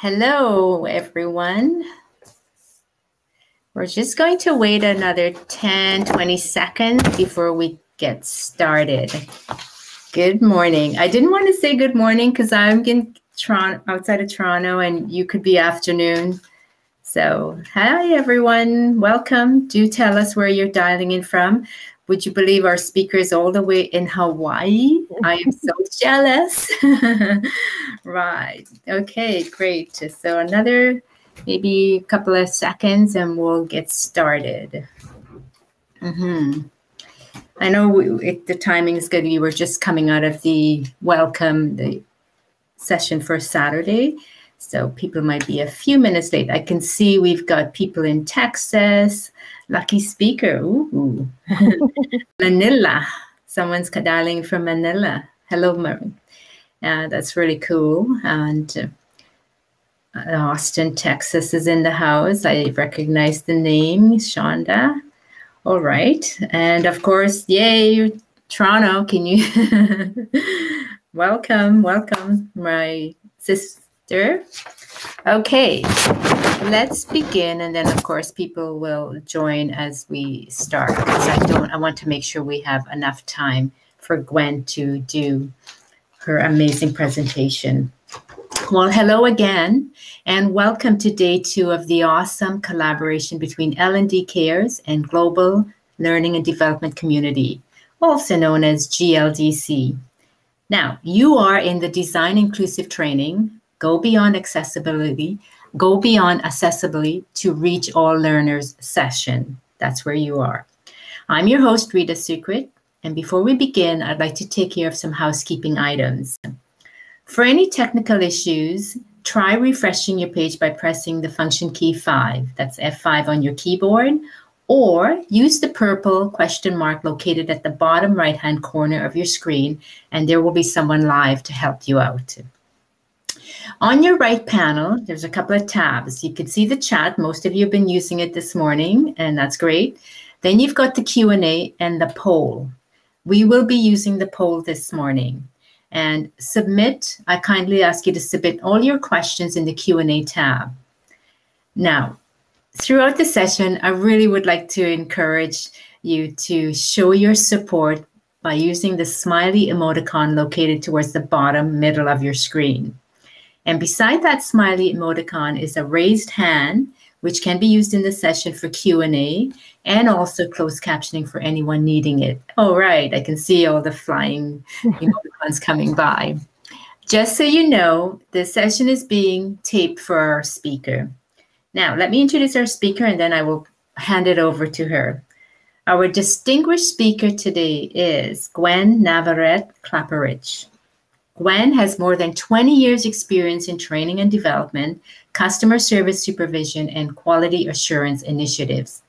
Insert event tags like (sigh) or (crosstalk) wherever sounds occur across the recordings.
Hello, everyone. We're just going to wait another 10, 20 seconds before we get started. Good morning. I didn't want to say good morning because I'm in Toronto, outside of Toronto, and you could be afternoon. So, hi, everyone. Welcome. Do tell us where you're dialing in from. Would you believe our speaker is all the way in Hawaii? I am so (laughs) jealous. (laughs) right. Okay, great. So another maybe a couple of seconds and we'll get started. Mm-hmm. I know we, it, the timing is good. We were just coming out of the welcome, the session for Saturday. So people might be a few minutes late. I can see we've got people in Texas, lucky speaker. Ooh. (laughs) Manila. Someone's dialing from Manila. Hello, Marie. Uh, that's really cool. And uh, Austin, Texas is in the house. I recognize the name, Shonda. All right. And of course, yay, Toronto. Can you (laughs) welcome, welcome, my Okay, let's begin. And then, of course, people will join as we start because I don't, I want to make sure we have enough time for Gwen to do her amazing presentation. Well, hello again, and welcome to day two of the awesome collaboration between L&D Cares and Global Learning and Development Community, also known as GLDC. Now, you are in the Design Inclusive Training, Go Beyond Accessibility, Go Beyond Accessibility to Reach All Learners session. That's where you are. I'm your host, Rita Secret, and before we begin, I'd like to take care of some housekeeping items. For any technical issues, try refreshing your page by pressing the function key 5, that's F5 on your keyboard, or use the purple question mark located at the bottom right-hand corner of your screen, and there will be someone live to help you out. On your right panel, there's a couple of tabs. You can see the chat. Most of you have been using it this morning, and that's great. Then you've got the Q&A and the poll. We will be using the poll this morning. And submit, I kindly ask you to submit all your questions in the Q&A tab. Now, throughout the session, I really would like to encourage you to show your support by using the smiley emoticon located towards the bottom middle of your screen. And beside that smiley emoticon is a raised hand, which can be used in the session for Q&A and also closed captioning for anyone needing it. All right, I can see all the flying (laughs) emoticons coming by. Just so you know, the session is being taped for our speaker. Now, let me introduce our speaker and then I will hand it over to her. Our distinguished speaker today is Gwen Navarrete Klapperich. Gwen has more than 20 years experience in training and development, customer service supervision, and quality assurance initiatives.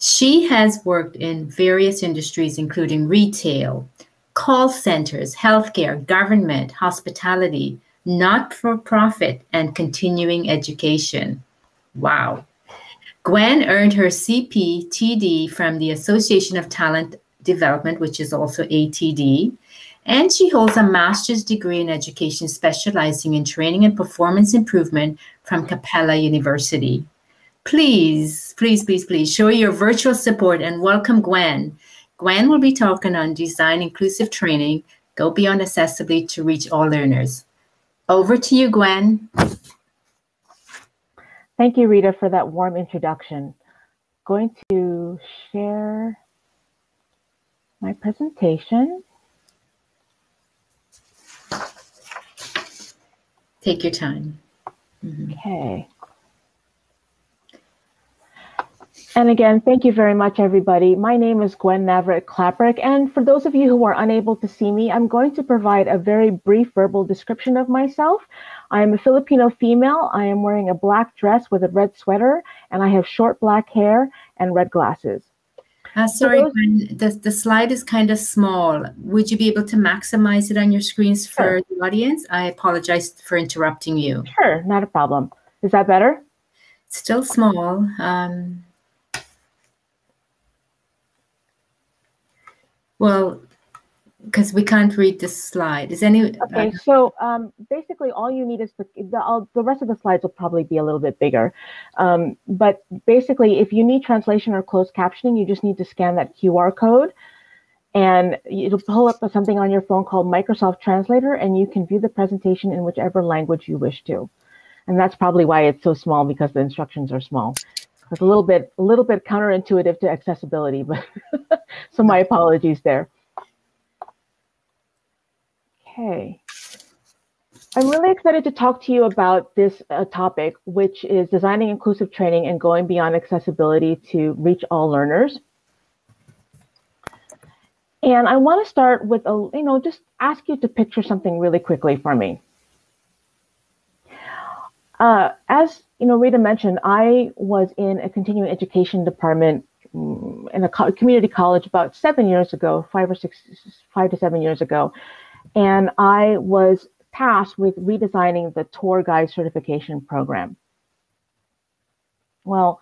She has worked in various industries, including retail, call centers, healthcare, government, hospitality, not for profit, and continuing education. Wow. Gwen earned her CPTD from the Association of Talent Development, which is also ATD, and she holds a master's degree in education specializing in training and performance improvement from Capella University. Please, please, please, please show your virtual support and welcome Gwen. Gwen will be talking on design inclusive training, go beyond accessibility to reach all learners. Over to you, Gwen. Thank you, Rita, for that warm introduction. Going to share my presentation. Take your time. Mm-hmm. Okay. And again, thank you very much, everybody. My name is Gwen Navarrete Klapperich, and for those of you who are unable to see me, I'm going to provide a very brief verbal description of myself. I am a Filipino female. I am wearing a black dress with a red sweater, and I have short black hair and red glasses. Uh, sorry, the, the slide is kind of small. Would you be able to maximize it on your screens for sure. the audience? I apologize for interrupting you. Sure, not a problem. Is that better? Still small. Um, well, because we can't read the slide. Is any okay? Uh, so um, basically, all you need is the the, all, the, rest of the slides will probably be a little bit bigger. Um, but basically, if you need translation or closed captioning, you just need to scan that QR code, and it'll pull up something on your phone called Microsoft Translator, and you can view the presentation in whichever language you wish to. And that's probably why it's so small because the instructions are small. It's a little bit a little bit counterintuitive to accessibility, but (laughs) so my apologies there. Okay. I'm really excited to talk to you about this uh, topic, which is designing inclusive training and going beyond accessibility to reach all learners. And I want to start with a, you know, just ask you to picture something really quickly for me. Uh, as you know, Rita mentioned, I was in a continuing education department mm, in a community college about seven years ago, five or six, five to seven years ago, and I was tasked with redesigning the tour guide certification program. Well,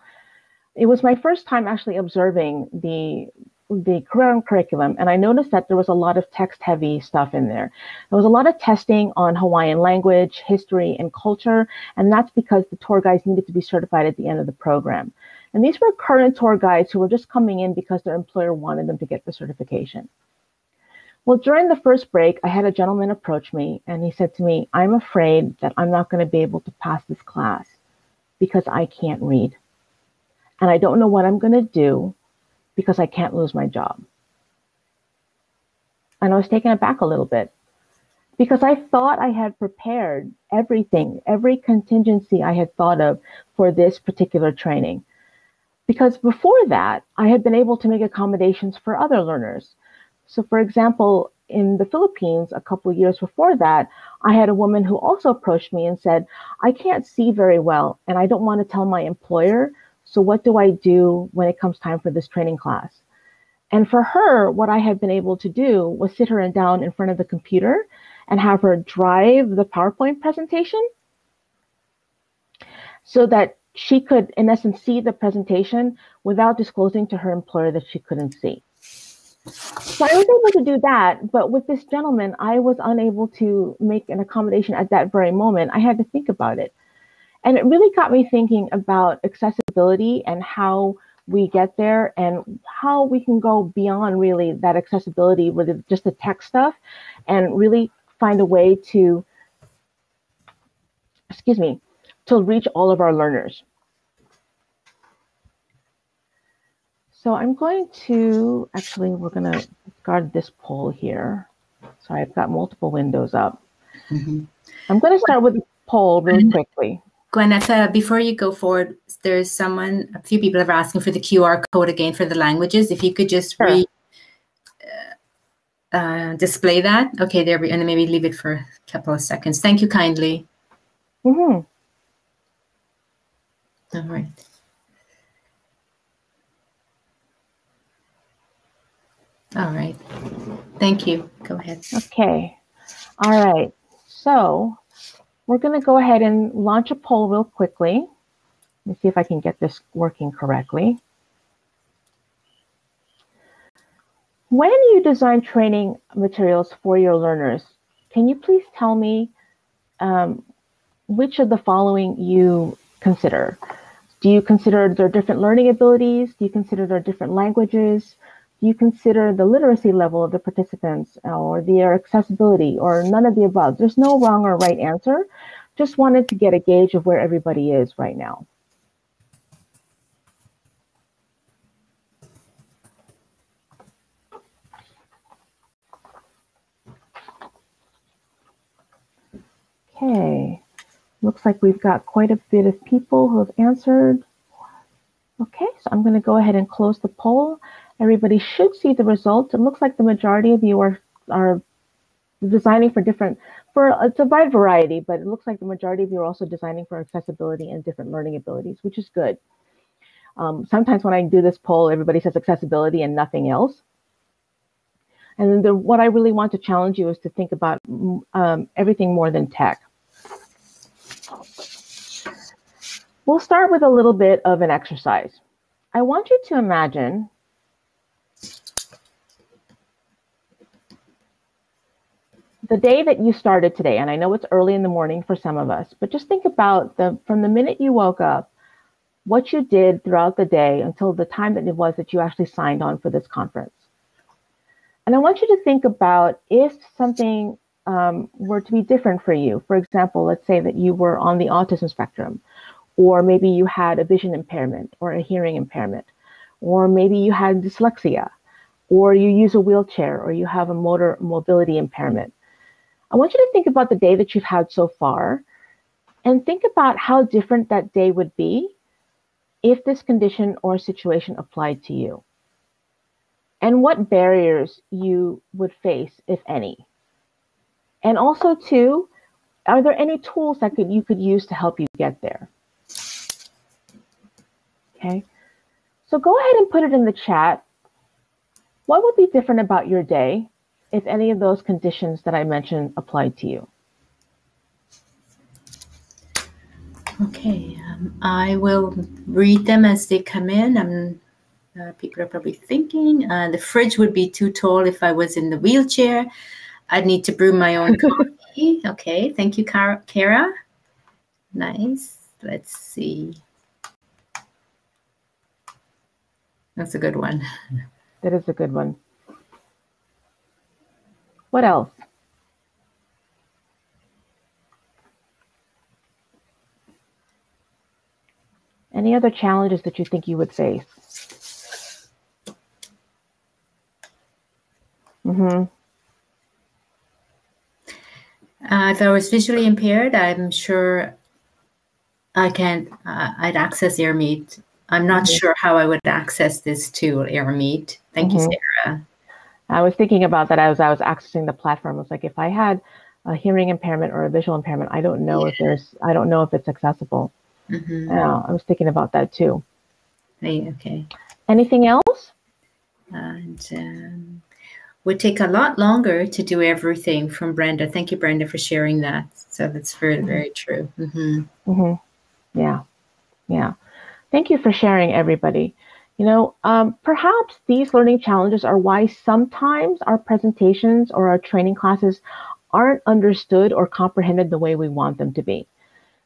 it was my first time actually observing the the curriculum, and I noticed that there was a lot of text heavy stuff in there. There was a lot of testing on Hawaiian language, history, and culture, and that's because the tour guides needed to be certified at the end of the program. And these were current tour guides who were just coming in because their employer wanted them to get the certification. Well, during the first break, I had a gentleman approach me and he said to me, I'm afraid that I'm not going to be able to pass this class because I can't read. And I don't know what I'm going to do because I can't lose my job. And I was taken aback a little bit because I thought I had prepared everything, every contingency I had thought of for this particular training. Because before that, I had been able to make accommodations for other learners. So, for example, in the Philippines, a couple of years before that, I had a woman who also approached me and said, I can't see very well, and I don't want to tell my employer. So, what do I do when it comes time for this training class? And for her, what I had been able to do was sit her down in front of the computer and have her drive the PowerPoint presentation so that she could, in essence, see the presentation without disclosing to her employer that she couldn't see. So I was able to do that, but with this gentleman, I was unable to make an accommodation at that very moment. I had to think about it. And it really got me thinking about accessibility and how we get there and how we can go beyond really that accessibility with just the tech stuff and really find a way to, excuse me, to reach all of our learners. So I'm going to, actually, we're going to guard this poll here. So I've got multiple windows up. Mm-hmm. I'm going to start with the poll really quickly. Gwyneth, before you go forward, there's someone, a few people are asking for the QR code again for the languages. If you could just sure. re, uh, uh, display that. Okay, there we, and maybe leave it for a couple of seconds. Thank you kindly. Mm-hmm. All right. All right. Thank you. Go ahead. Okay. All right. So we're going to go ahead and launch a poll real quickly. Let me see if I can get this working correctly. When you design training materials for your learners, can you please tell me um, which of the following you consider? Do you consider their different learning abilities? Do you consider their different languages? You consider the literacy level of the participants uh, or their accessibility or none of the above? There's no wrong or right answer. Just wanted to get a gauge of where everybody is right now. Okay, looks like we've got quite a bit of people who have answered. Okay, so I'm going to go ahead and close the poll. Everybody should see the results. It looks like the majority of you are, are designing for different, for it's a wide variety, but it looks like the majority of you are also designing for accessibility and different learning abilities, which is good. Um, sometimes when I do this poll, everybody says accessibility and nothing else. And then the, what I really want to challenge you is to think about um, everything more than tech. We'll start with a little bit of an exercise. I want you to imagine the day that you started today, and I know it's early in the morning for some of us, but just think about the from the minute you woke up, what you did throughout the day until the time that it was that you actually signed on for this conference. And I want you to think about if something um, were to be different for you. For example, let's say that you were on the autism spectrum, or maybe you had a vision impairment or a hearing impairment, or maybe you had dyslexia, or you use a wheelchair, or you have a motor mobility impairment. I want you to think about the day that you've had so far and think about how different that day would be if this condition or situation applied to you and what barriers you would face, if any. And also, too, are there any tools that could, you could use to help you get there? Okay, so go ahead and put it in the chat. What would be different about your day if any of those conditions that I mentioned applied to you? Okay, um, I will read them as they come in. I'm uh, people are probably thinking uh, the fridge would be too tall if I was in the wheelchair. I'd need to brew my own (laughs) coffee. Okay, thank you, Kara. Nice. Let's see. That's a good one. That is a good one. What else? Any other challenges that you think you would face? Mm-hmm. Uh, if I was visually impaired, I'm sure I can. Uh, I'd access AirMeet. I'm not mm-hmm. sure how I would access this tool, AirMeet. Thank mm-hmm. you, Sarah. I was thinking about that as I was accessing the platform. I was like, if I had a hearing impairment or a visual impairment, I don't know yeah. if there's. I don't know if it's accessible. Mm-hmm. Yeah, I was thinking about that too. Hey, okay. Anything else? And um, would take a lot longer to do everything from Brenda. Thank you, Brenda, for sharing that. So that's very, mm-hmm. very true. Mm-hmm. Mm-hmm. Yeah. Yeah. Thank you for sharing, everybody. You know, um, perhaps these learning challenges are why sometimes our presentations or our training classes aren't understood or comprehended the way we want them to be.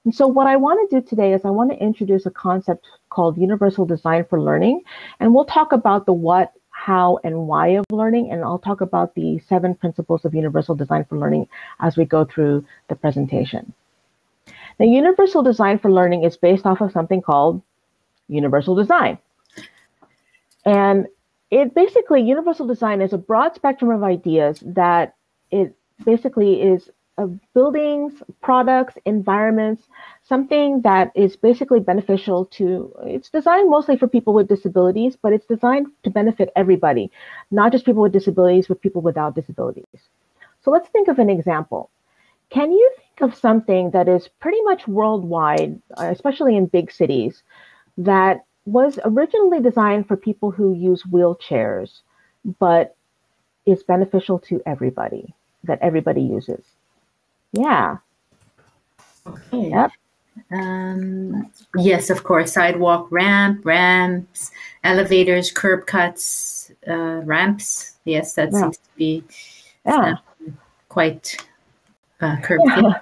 And so, what I want to do today is I want to introduce a concept called universal design for learning. And we'll talk about the what, how, and why of learning. And I'll talk about the seven principles of universal design for learning as we go through the presentation. Now, universal design for learning is based off of something called universal design. And it basically, universal design is a broad spectrum of ideas that it basically is buildings, products, environments, something that is basically beneficial to, it's designed mostly for people with disabilities, but it's designed to benefit everybody, not just people with disabilities, but people without disabilities. So let's think of an example. Can you think of something that is pretty much worldwide, especially in big cities, that was originally designed for people who use wheelchairs, but is beneficial to everybody, that everybody uses? Yeah. Okay. Yep. Um, yes, of course. Sidewalk ramp, ramps, elevators, curb cuts, uh, ramps. Yes, that yeah. seems to be yeah. Quite uh, curb yeah.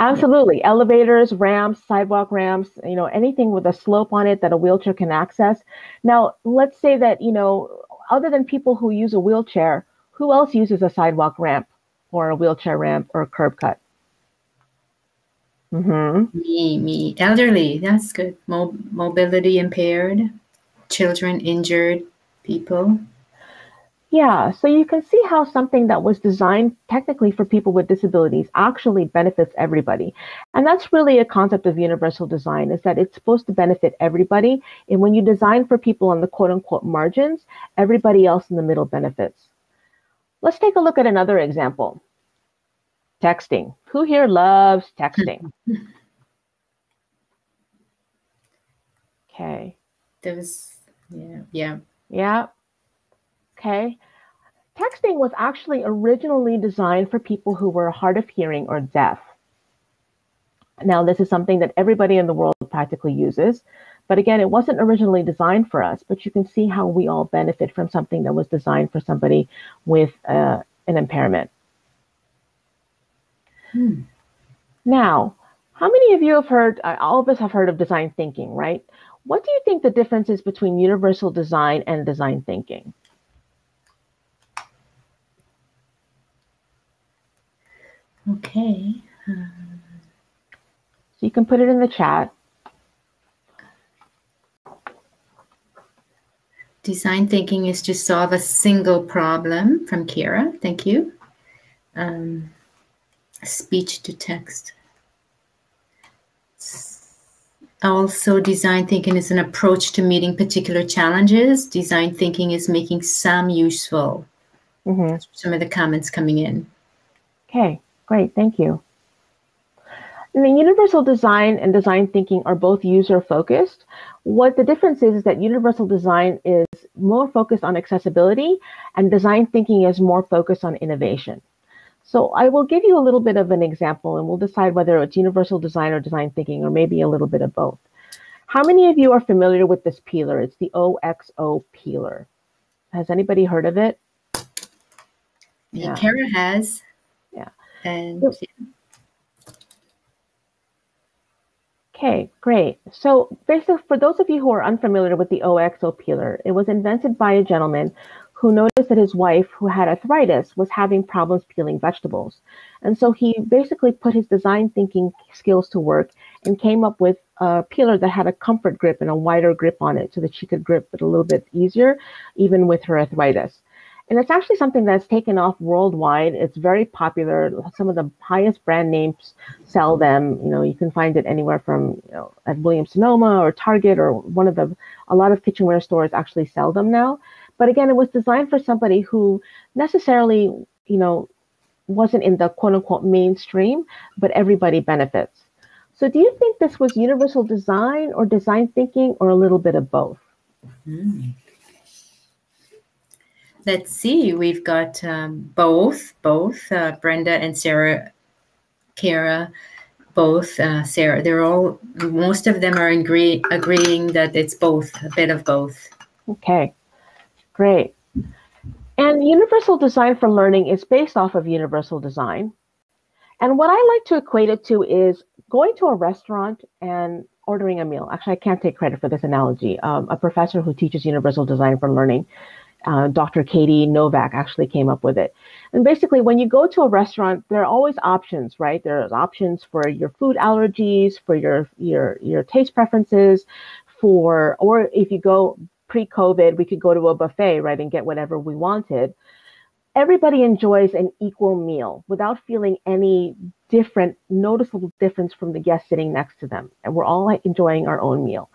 Absolutely. Elevators, ramps, sidewalk ramps, you know, anything with a slope on it that a wheelchair can access. Now, let's say that, you know, other than people who use a wheelchair, who else uses a sidewalk ramp or a wheelchair ramp or a curb cut? Mm-hmm. Me, me, elderly. That's good. Mo- mobility impaired, children injured, people. Yeah, so you can see how something that was designed technically for people with disabilities actually benefits everybody. And that's really a concept of universal design is that it's supposed to benefit everybody. And when you design for people on the quote unquote margins, everybody else in the middle benefits. Let's take a look at another example. Texting. Who here loves texting? (laughs) okay. There's, yeah, yeah. Yeah. Okay. Texting was actually originally designed for people who were hard of hearing or deaf. Now, this is something that everybody in the world practically uses. But again, it wasn't originally designed for us, but you can see how we all benefit from something that was designed for somebody with uh, an impairment. Hmm. Now, how many of you have heard, uh, all of us have heard of design thinking, right? What do you think the difference is between universal design and design thinking? Okay. Um, so you can put it in the chat. Design thinking is to solve a single problem from Kira. Thank you. Um, speech to text. Also, design thinking is an approach to meeting particular challenges. Design thinking is making some useful. Mm-hmm. Some of the comments coming in. Okay, great. Thank you. And the universal design and design thinking are both user focused. What the difference is, is that universal design is more focused on accessibility and design thinking is more focused on innovation. So I will give you a little bit of an example and we'll decide whether it's universal design or design thinking or maybe a little bit of both. How many of you are familiar with this peeler? It's the OXO peeler. Has anybody heard of it? Yeah, Kara has. Yeah. And Okay, great. So basically, for those of you who are unfamiliar with the OXO peeler, it was invented by a gentleman who noticed that his wife, who had arthritis, was having problems peeling vegetables. And so he basically put his design thinking skills to work and came up with a peeler that had a comfort grip and a wider grip on it so that she could grip it a little bit easier, even with her arthritis. And it's actually something that's taken off worldwide. It's very popular. Some of the highest brand names sell them. You know, you can find it anywhere from you know, at Williams Sonoma or Target or one of the, a lot of kitchenware stores actually sell them now. But again, it was designed for somebody who necessarily, you know, wasn't in the quote unquote mainstream, but everybody benefits. So do you think this was universal design or design thinking or a little bit of both? Mm. Let's see. We've got um, both, both uh, Brenda and Sarah, Kara, both uh, Sarah. They're all, most of them are agree, agreeing that it's both, a bit of both. Okay. Great. And universal design for learning is based off of universal design. And what I like to equate it to is going to a restaurant and ordering a meal. Actually, I can't take credit for this analogy. Um, a professor who teaches universal design for learning, uh, Dr. Katie Novak, actually came up with it. And basically, when you go to a restaurant, there are always options, right? There's options for your food allergies, for your your your taste preferences, for or if you go pre-COVID, we could go to a buffet, right, and get whatever we wanted. Everybody enjoys an equal meal without feeling any different, noticeable difference from the guest sitting next to them. And we're all enjoying our own meal.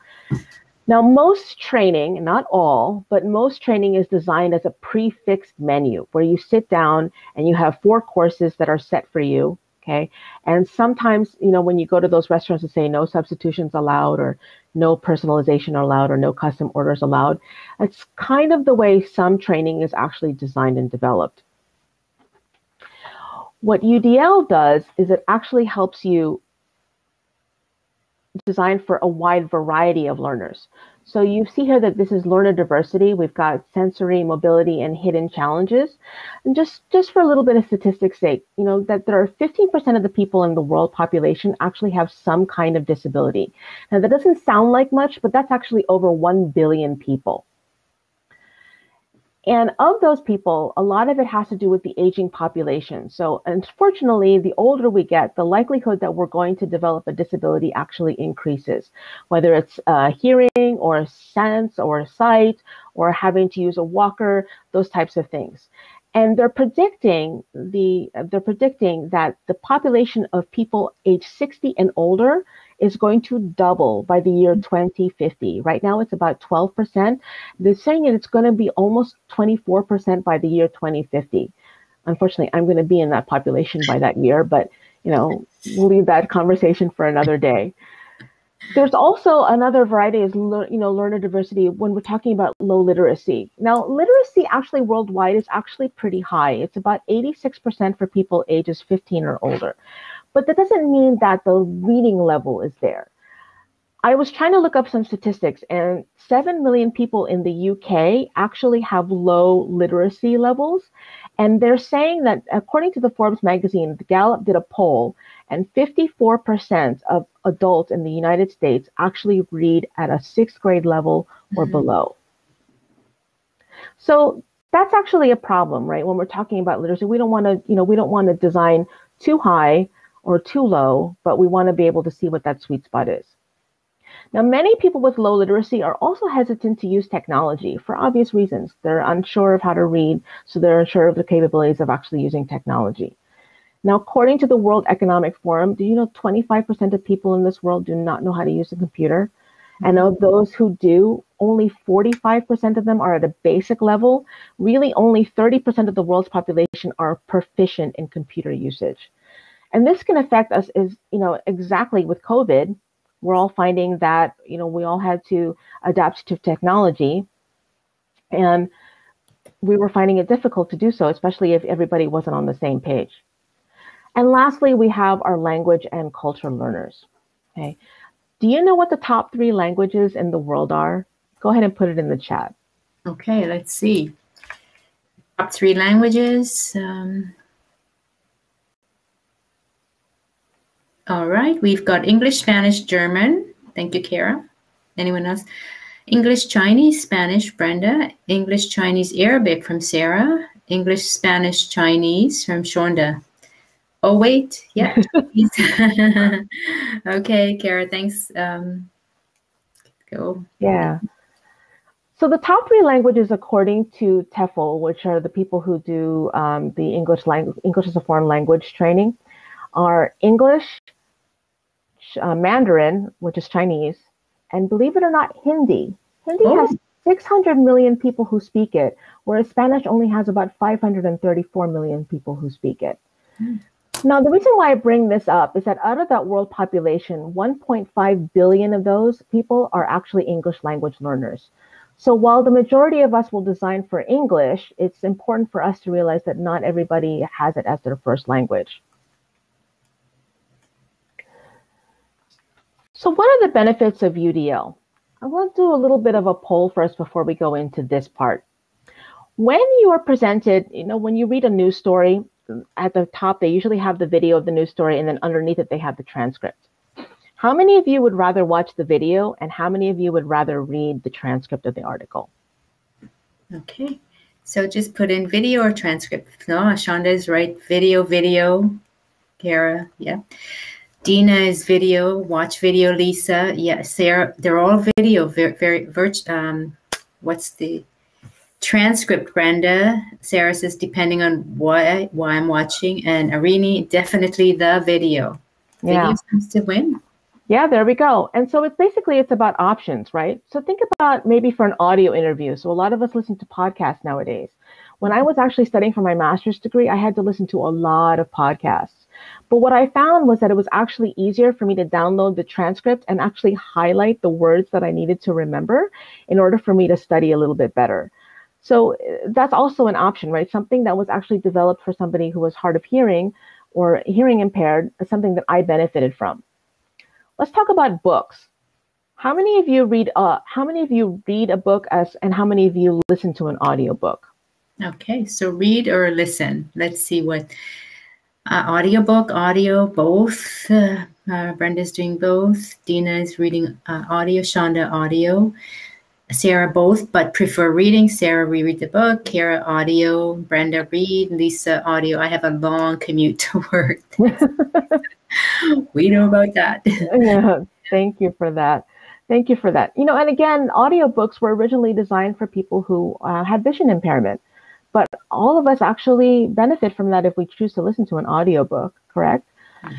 Now, most training, not all, but most training is designed as a prefixed menu where you sit down and you have four courses that are set for you. Okay. And sometimes, you know, when you go to those restaurants and say no substitutions allowed or no personalization allowed or no custom orders allowed, it's kind of the way some training is actually designed and developed. What UDL does is it actually helps you design for a wide variety of learners. So you see here that this is learner diversity. We've got sensory, mobility, and hidden challenges. And just, just for a little bit of statistics sake, you know, that there are 15% of the people in the world population actually have some kind of disability. Now that doesn't sound like much, but that's actually over 1 billion people. And of those people, a lot of it has to do with the aging population. So, unfortunately, the older we get, the likelihood that we're going to develop a disability actually increases, whether it's uh, hearing or sense or sight or having to use a walker, those types of things. And they're predicting the they're predicting that the population of people age 60 and older is going to double by the year 2050. Right now, it's about 12%. They're saying it's going to be almost 24% by the year 2050. Unfortunately, I'm going to be in that population by that year, but you know, we'll leave that conversation for another day. There's also another variety is you know learner diversity when we're talking about low literacy. Now, literacy actually worldwide is actually pretty high. It's about 86% for people ages 15 or older. But that doesn't mean that the reading level is there. I was trying to look up some statistics, and 7 million people in the UK actually have low literacy levels. And they're saying that according to the Forbes magazine, the Gallup did a poll, and 54% of adults in the United States actually read at a sixth grade level or mm-hmm. below. So that's actually a problem, right? When we're talking about literacy, we don't want to, you know, we don't want to design too high or too low, but we want to be able to see what that sweet spot is. Now, many people with low literacy are also hesitant to use technology for obvious reasons. They're unsure of how to read, so they're unsure of the capabilities of actually using technology. Now, according to the World Economic Forum, do you know 25% of people in this world do not know how to use a computer? And of those who do, only 45% of them are at a basic level. Really, only 30% of the world's population are proficient in computer usage. And this can affect us is, you know, exactly with COVID. We're all finding that, you know, we all had to adapt to technology. And we were finding it difficult to do so, especially if everybody wasn't on the same page. And lastly, we have our language and culture learners. Okay. Do you know what the top three languages in the world are? Go ahead and put it in the chat. Okay, let's see. Top three languages. Um, all right, we've got English, Spanish, German. Thank you, Kara. Anyone else? English, Chinese, Spanish, Brenda. English, Chinese, Arabic from Sarah. English, Spanish, Chinese from Shonda. Oh, wait. Yeah. (laughs) (laughs) okay, Kara, thanks. Um, go. Yeah. So the top three languages, according to TEFL, which are the people who do um, the English language, English as a foreign language training, are English, uh, Mandarin, which is Chinese, and believe it or not, Hindi. Hindi oh. has 600 million people who speak it, whereas Spanish only has about 534 million people who speak it. Mm. Now, the reason why I bring this up is that out of that world population, 1.5 billion of those people are actually English language learners. So while the majority of us will design for English, it's important for us to realize that not everybody has it as their first language. So what are the benefits of UDL? I want to do a little bit of a poll first before we go into this part. When you are presented, you know, when you read a news story, at the top, they usually have the video of the news story, and then underneath it, they have the transcript. How many of you would rather watch the video, and how many of you would rather read the transcript of the article? Okay, so just put in video or transcript. No, Shonda is right. Video, video. Kara, yeah. Dina is video. Watch video. Lisa, yeah. Sarah, they're all video. Very, very, um, what's the transcript, Brenda. Sarah says, depending on why why I'm watching, and Arini, definitely the video. Video yeah. seems to win. Yeah, there we go. And so it's basically it's about options, right? So think about maybe for an audio interview. So a lot of us listen to podcasts nowadays. When I was actually studying for my master's degree, I had to listen to a lot of podcasts. But what I found was that it was actually easier for me to download the transcript and actually highlight the words that I needed to remember in order for me to study a little bit better. So uh, that's also an option, right? Something that was actually developed for somebody who was hard of hearing or hearing impaired, something that I benefited from. Let's talk about books. How many of you read uh, how many of you read a book as and how many of you listen to an audiobook? Okay, so read or listen. Let's see what uh, audiobook, audio, both. Uh, uh, Brenda's doing both. Dina is reading uh, audio, Shonda audio. Sarah both, but prefer reading. Sarah reread the book, Kara audio, Brenda read, Lisa audio. I have a long commute to work. (laughs) we know about that. yeah, (laughs) thank you for that. Thank you for that. You know, and again, audiobooks were originally designed for people who uh, had vision impairment, but all of us actually benefit from that if we choose to listen to an audiobook, correct? Mm-hmm.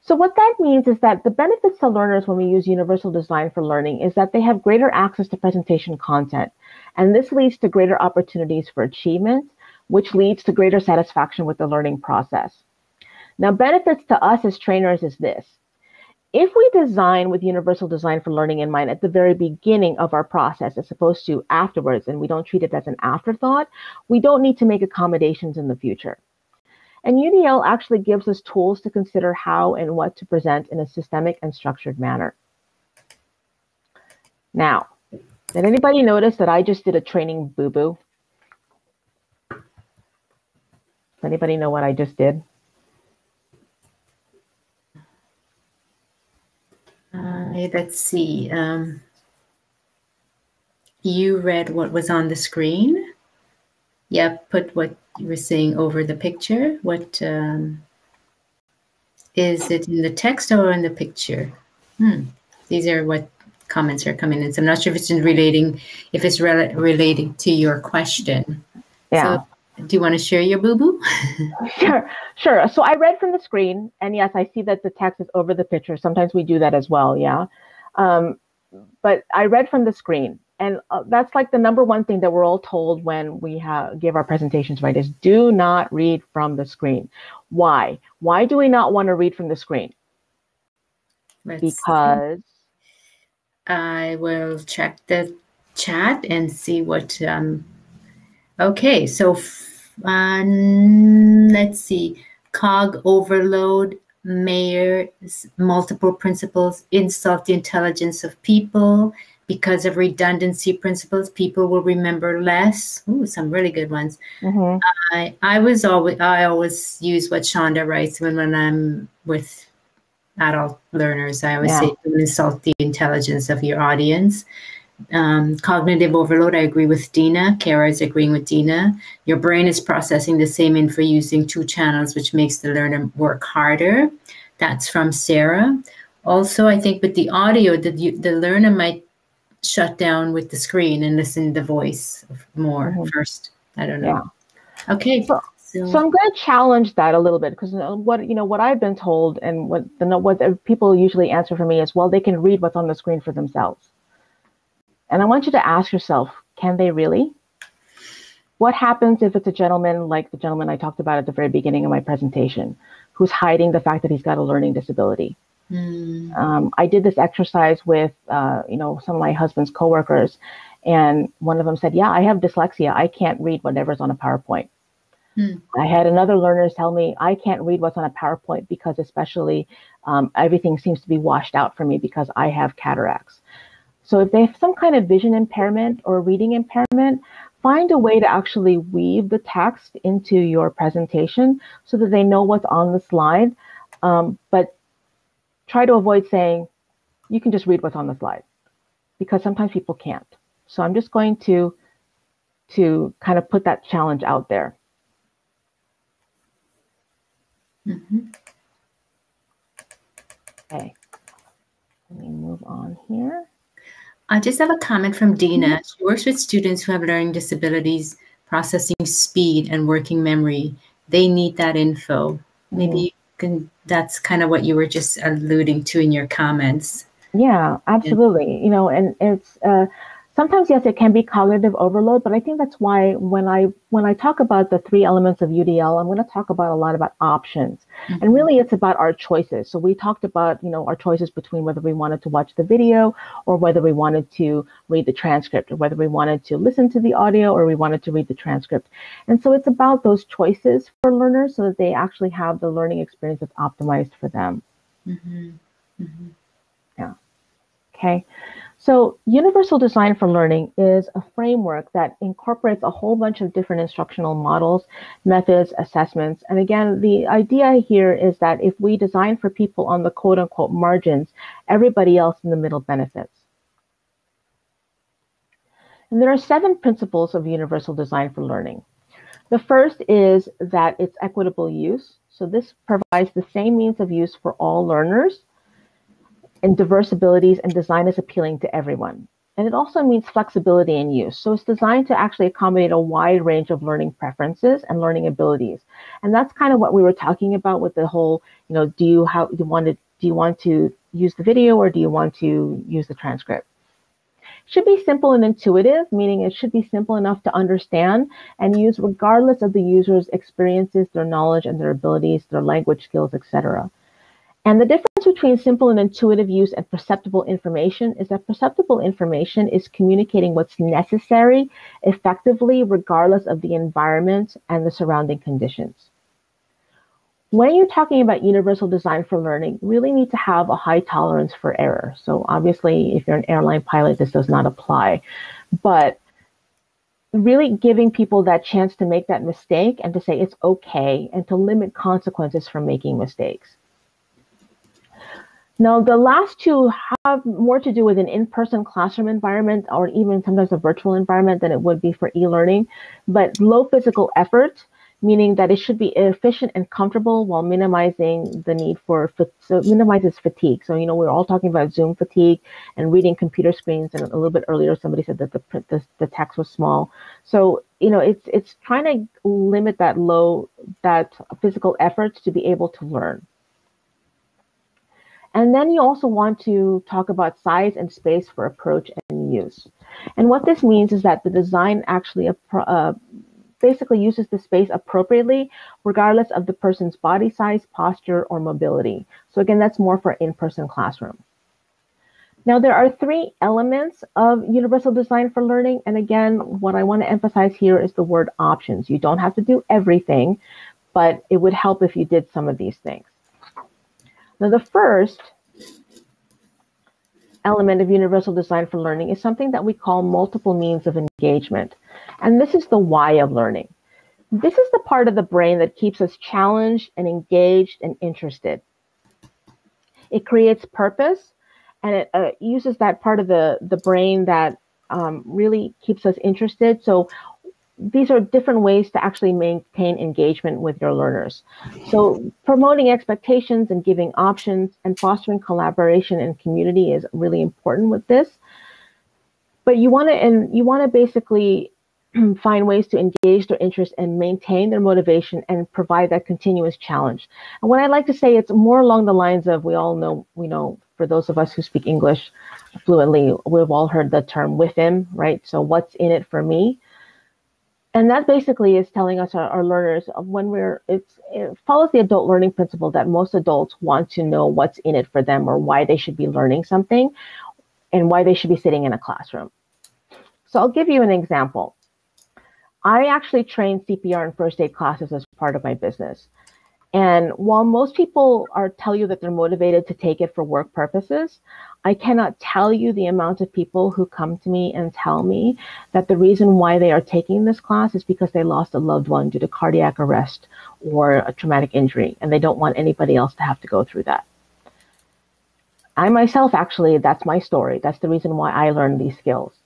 So what that means is that the benefits to learners when we use universal design for learning is that they have greater access to presentation content. And this leads to greater opportunities for achievement, which leads to greater satisfaction with the learning process. Now, benefits to us as trainers is this. If we design with universal design for learning in mind at the very beginning of our process, as opposed to afterwards, and we don't treat it as an afterthought, we don't need to make accommodations in the future. And UDL actually gives us tools to consider how and what to present in a systemic and structured manner. Now, did anybody notice that I just did a training boo-boo? Does anybody know what I just did? Uh, let's see. Um, you read what was on the screen. Yeah, put what you were saying over the picture. What um, is it in the text or in the picture? Hmm. These are what comments are coming in. So I'm not sure if it's relating, if it's rel- relating to your question. Yeah. So do you want to share your boo boo? (laughs) sure, sure. So I read from the screen, and yes, I see that the text is over the picture. Sometimes we do that as well, yeah. Um, but I read from the screen, and uh, that's like the number one thing that we're all told when we have give our presentations, right? Is do not read from the screen. Why? Why do we not want to read from the screen? Let's because see. I will check the chat and see what. Um, okay, so um, let's see. Cog overload, Mayer's multiple principles, insult the intelligence of people. Because of redundancy principles, people will remember less. Ooh, some really good ones. Mm-hmm. I I was always I always use what Shonda writes when when I'm with adult learners. I always yeah. say don't insult the intelligence of your audience. Um, cognitive overload, I agree with Dina. Kara is agreeing with Dina. Your brain is processing the same info using two channels, which makes the learner work harder. That's from Sarah. Also, I think with the audio, the, the learner might shut down with the screen and listen to the voice more mm-hmm. first. I don't know. Yeah. Okay. So, so, so I'm going to challenge that a little bit because what you know what I've been told and what the what people usually answer for me is well they can read what's on the screen for themselves. And I want you to ask yourself, can they really? What happens if it's a gentleman like the gentleman I talked about at the very beginning of my presentation, who's hiding the fact that he's got a learning disability? Mm. Um, I did this exercise with, uh, you know, some of my husband's coworkers, and one of them said, "Yeah, I have dyslexia. I can't read whatever's on a PowerPoint." Mm. I had another learner tell me, "I can't read what's on a PowerPoint because, especially, um, everything seems to be washed out for me because I have cataracts." So if they have some kind of vision impairment or reading impairment, find a way to actually weave the text into your presentation so that they know what's on the slide. Um, but try to avoid saying, you can just read what's on the slide because sometimes people can't. So I'm just going to, to kind of put that challenge out there. Mm -hmm. Okay, let me move on here. I just have a comment from Dina. Mm-hmm. She works with students who have learning disabilities, processing speed, and working memory. They need that info. Maybe you can, that's kind of what you were just alluding to in your comments. Yeah, absolutely. You know, and it's, uh, sometimes yes it can be cognitive overload but i think that's why when i when i talk about the three elements of udl i'm going to talk about a lot about options mm-hmm. and really it's about our choices so we talked about you know our choices between whether we wanted to watch the video or whether we wanted to read the transcript or whether we wanted to listen to the audio or we wanted to read the transcript and so it's about those choices for learners so that they actually have the learning experience that's optimized for them mm-hmm. Mm-hmm. yeah okay so Universal Design for Learning is a framework that incorporates a whole bunch of different instructional models, methods, assessments. And again, the idea here is that if we design for people on the quote unquote margins, everybody else in the middle benefits. And there are seven principles of Universal Design for Learning. The first is that it's equitable use. So this provides the same means of use for all learners and diverse abilities and design is appealing to everyone. And it also means flexibility in use. So it's designed to actually accommodate a wide range of learning preferences and learning abilities. And that's kind of what we were talking about with the whole, you know, do you how you want to do you want to use the video or do you want to use the transcript? Should be simple and intuitive, meaning it should be simple enough to understand and use regardless of the user's experiences, their knowledge and their abilities, their language skills, etc. And the difference between simple and intuitive use and perceptible information is that perceptible information is communicating what's necessary effectively, regardless of the environment and the surrounding conditions. When you're talking about universal design for learning, you really need to have a high tolerance for error. So obviously, if you're an airline pilot, this does not apply. But really giving people that chance to make that mistake and to say it's okay and to limit consequences from making mistakes. Now, the last two have more to do with an in-person classroom environment or even sometimes a virtual environment than it would be for e-learning, but low physical effort, meaning that it should be efficient and comfortable while minimizing the need for, so minimizes fatigue. So, you know, we're all talking about Zoom fatigue and reading computer screens. And a little bit earlier, somebody said that the, the, the text was small. So, you know, it's, it's trying to limit that low, that physical effort to be able to learn. And then you also want to talk about size and space for approach and use. And what this means is that the design actually uh, basically uses the space appropriately, regardless of the person's body size, posture, or mobility. So again, that's more for in-person classroom. Now, there are three elements of universal design for learning. And again, what I want to emphasize here is the word options. You don't have to do everything, but it would help if you did some of these things. Now, the first element of universal design for learning is something that we call multiple means of engagement. And this is the why of learning. This is the part of the brain that keeps us challenged and engaged and interested. It creates purpose and it uh, uses that part of the, the brain that um, really keeps us interested. So these are different ways to actually maintain engagement with your learners. So promoting expectations and giving options and fostering collaboration and community is really important with this. But you want to and you want to basically (clears throat) find ways to engage their interest and maintain their motivation and provide that continuous challenge. And what I like to say, it's more along the lines of we all know, we know for those of us who speak English fluently, we've all heard the term WIFM, right? So what's in it for me? And that basically is telling us our, our learners uh, when we're it's it follows the adult learning principle that most adults want to know what's in it for them or why they should be learning something and why they should be sitting in a classroom. So i'll give you an example. I actually train cpr and first aid classes as part of my business and while most people are tell you that they're motivated to take it for work purposes, I cannot tell you the amount of people who come to me and tell me that the reason why they are taking this class is because they lost a loved one due to cardiac arrest or a traumatic injury, and they don't want anybody else to have to go through that. I myself, actually, that's my story. That's the reason why I learned these skills.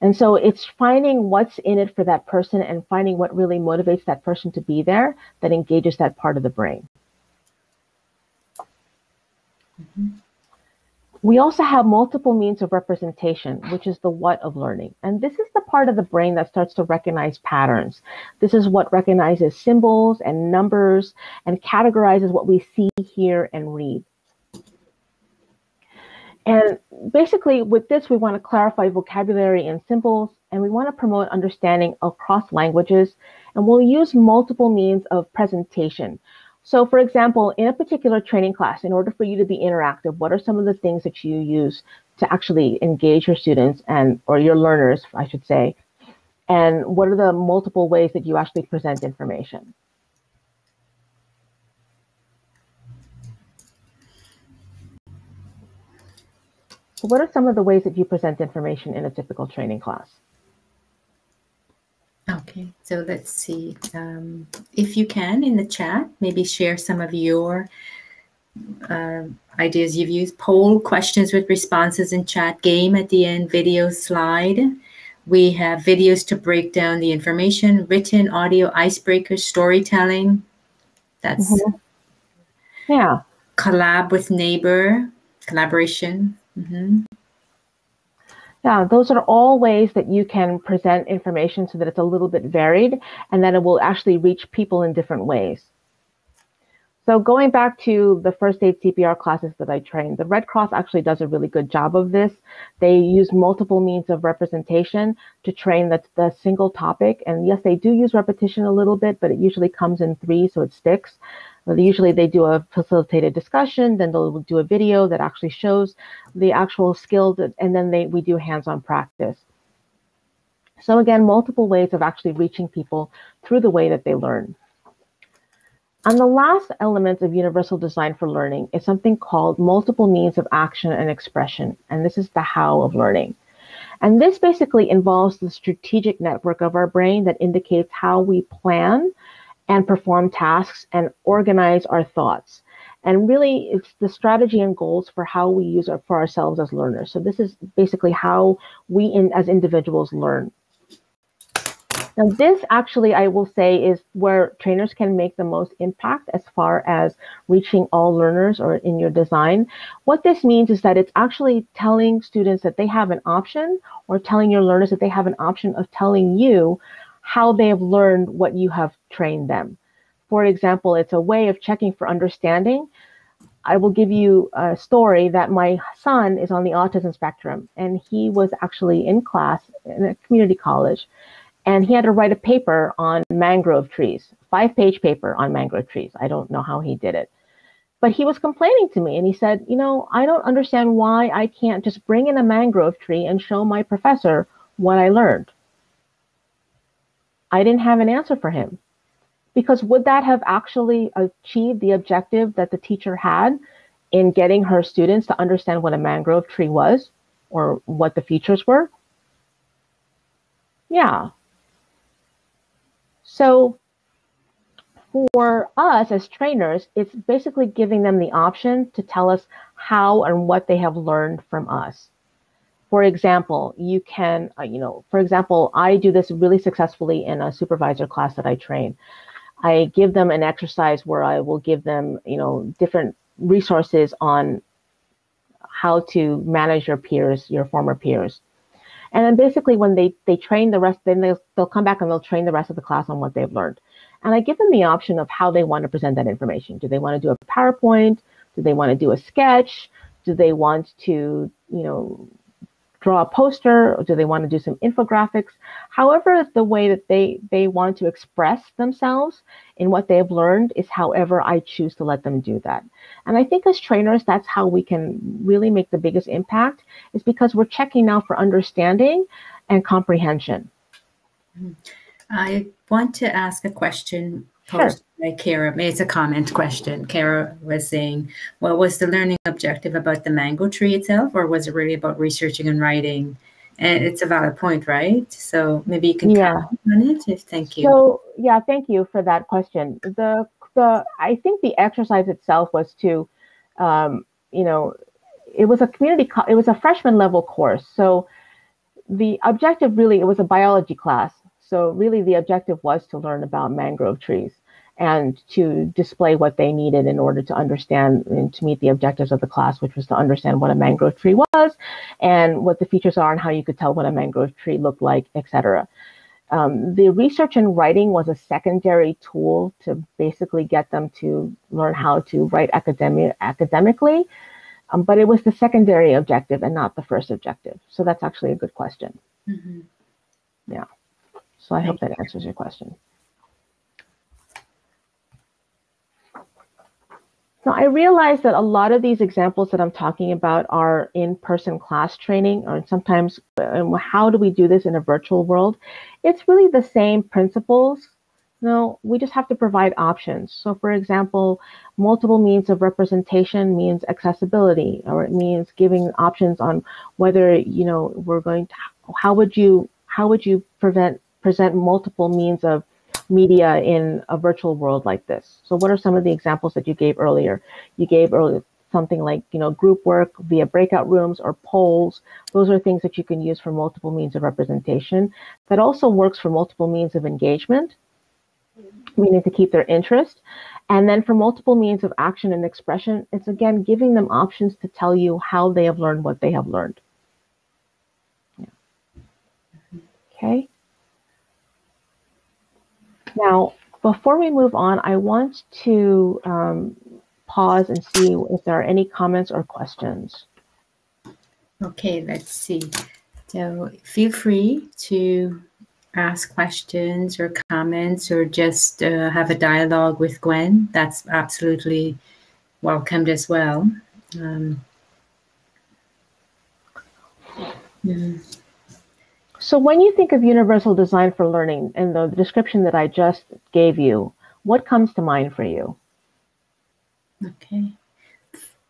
And so it's finding what's in it for that person and finding what really motivates that person to be there that engages that part of the brain. Mm-hmm. We also have multiple means of representation, which is the what of learning. And this is the part of the brain that starts to recognize patterns. This is what recognizes symbols and numbers and categorizes what we see, hear, and read. And basically, with this, we want to clarify vocabulary and symbols, and we want to promote understanding across languages, and we'll use multiple means of presentation. So, for example, in a particular training class, in order for you to be interactive, what are some of the things that you use to actually engage your students and or your learners, I should say, and what are the multiple ways that you actually present information? What are some of the ways that you present information in a typical training class? Okay, so let's see. Um, if you can in the chat, maybe share some of your uh, ideas you've used. Poll, questions with responses in chat, game at the end, video slide. We have videos to break down the information, written, audio, icebreakers, storytelling. That's mm -hmm. yeah. Collab with neighbor, collaboration. Mm-hmm. Yeah, those are all ways that you can present information so that it's a little bit varied and then it will actually reach people in different ways. So going back to the first aid CPR classes that I trained, the Red Cross actually does a really good job of this. They use multiple means of representation to train the, the single topic. And yes, they do use repetition a little bit, but it usually comes in three, so it sticks. Usually they do a facilitated discussion, then they'll do a video that actually shows the actual skill, that, and then they we do hands-on practice. So again, multiple ways of actually reaching people through the way that they learn. And the last element of universal design for learning is something called multiple means of action and expression. And this is the how of learning. And this basically involves the strategic network of our brain that indicates how we plan and perform tasks and organize our thoughts. And really, it's the strategy and goals for how we use it for ourselves as learners. So this is basically how we in, as individuals learn. Now, this actually, I will say, is where trainers can make the most impact as far as reaching all learners or in your design. What this means is that it's actually telling students that they have an option or telling your learners that they have an option of telling you how they have learned what you have trained them. For example, it's a way of checking for understanding. I will give you a story that my son is on the autism spectrum, and he was actually in class in a community college and he had to write a paper on mangrove trees, five page paper on mangrove trees. I don't know how he did it. But he was complaining to me and he said, You know, I don't understand why I can't just bring in a mangrove tree and show my professor what I learned. I didn't have an answer for him. Because would that have actually achieved the objective that the teacher had in getting her students to understand what a mangrove tree was or what the features were? Yeah, so for us as trainers, it's basically giving them the option to tell us how and what they have learned from us. For example, you can, uh, you know, for example, I do this really successfully in a supervisor class that I train. I give them an exercise where I will give them, you know, different resources on how to manage your peers, your former peers. And then basically when they, they train the rest, then they'll, they'll come back and they'll train the rest of the class on what they've learned. And I give them the option of how they want to present that information. Do they want to do a PowerPoint? Do they want to do a sketch? Do they want to, you know, draw a poster? Or do they want to do some infographics? However the way that they they want to express themselves in what they've learned is however i choose to let them do that. And i think as trainers that's how we can really make the biggest impact is because we're checking now for understanding and comprehension. I want to ask a question sure. by Kara. It's a comment question. Kara was saying, well, was the learning objective about the mango tree itself, or was it really about researching and writing? And it's a valid point, right? So maybe you can yeah. comment on it. If thank you. So yeah, thank you for that question. The the I think the exercise itself was to, um, you know, it was a community. it was a freshman level course. So the objective really it was a biology class so really the objective was to learn about mangrove trees and to display what they needed in order to understand and to meet the objectives of the class, which was to understand what a mangrove tree was and what the features are and how you could tell what a mangrove tree looked like, etc. Um, the research and writing was a secondary tool to basically get them to learn how to write academic, academically, um, but it was the secondary objective and not the first objective. So that's actually a good question. Mm-hmm. Yeah. So I hope that answers your question. Now, I realize that a lot of these examples that I'm talking about are in-person class training, or sometimes uh, how do we do this in a virtual world? It's really the same principles. No, we just have to provide options. So, for example, multiple means of representation means accessibility, or it means giving options on whether you know we're going to. How would you how would you prevent present multiple means of media in a virtual world like this. So what are some of the examples that you gave earlier? You gave earlier something like, you know, group work via breakout rooms or polls. Those are things that you can use for multiple means of representation. That also works for multiple means of engagement, meaning to keep their interest. And then for multiple means of action and expression, it's again giving them options to tell you how they have learned what they have learned. Yeah. Okay. Now, before we move on, I want to um, pause and see if there are any comments or questions. Okay, let's see. So feel free to ask questions or comments or just uh, have a dialogue with Gwen. That's absolutely welcomed as well. Um, yeah. So when you think of universal design for learning and the description that I just gave you, what comes to mind for you? Okay.